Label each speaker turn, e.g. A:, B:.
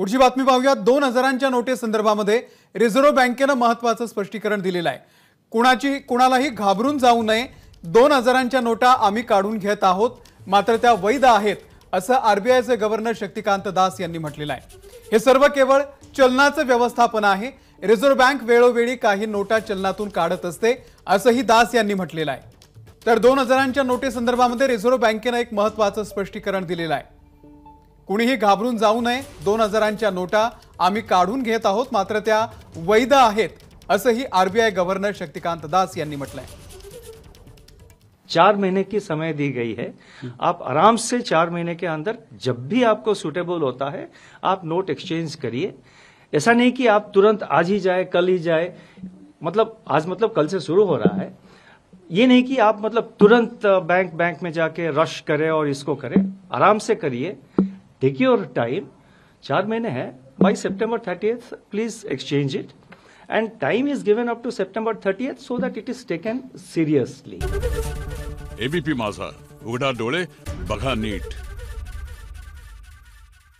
A: पुढची बातमी पाहूया दोन हजारांच्या नोटे संदर्भामध्ये रिझर्व्ह बँकेनं महत्वाचं स्पष्टीकरण दिलेलं आहे. कुणाची कुणालाही घाबरून जाऊ नये. दोन हजारांच्या नोटा आम्ही काढून घेत आहोत. मात्र त्या वैध आहेत असं आरबीआयचे गव्हर्नर शक्तिकांत दास यांनी म्हटलेलं आहे. हे सर्व केवळ चलनाचं व्यवस्थापन आहे. रिझर्व्ह बँक वेळोवेळी काही नोटा चलनातून काढत असते असंही दास यांनी म्हटलेलं आहे. तर दोन हजारांच्या नोटे संदर्भामध्ये रिझर्व्ह बँकेनं एक महत्वाचं स्पष्टीकरण दिलेलं आहे. कुणीही घाबरून जाऊ नये. दोन हजारांच्या नोटा आम्ही काढून घेत आहोत. मात्र त्या वैध आहेत, असंही आरबीआय गव्हर्नर शक्तिकांत दास यांनी म्हटलंय.
B: चार महीने की समय दी गई है. आप आराम से चार महीने के अंदर जब भी आपको सुटेबल होता है, आप नोट एक्सचेंज करिए। ऐसा नहीं कि आप तुरंत आज ही जाए, कल ही जाए। मतलब आज मतलब कल से शुरू हो रहा है। ये नहीं कि आप मतलब तुरंत बैंक बैंक में जाके रश करें और इसको करें। आराम से करिए। टेक योर टाइम चार महीने हैं। By September thirtieth please exchange it and time is given up to September thirtieth so that it is taken seriously
C: ABP Majha उघडा डोळे बघा नीट।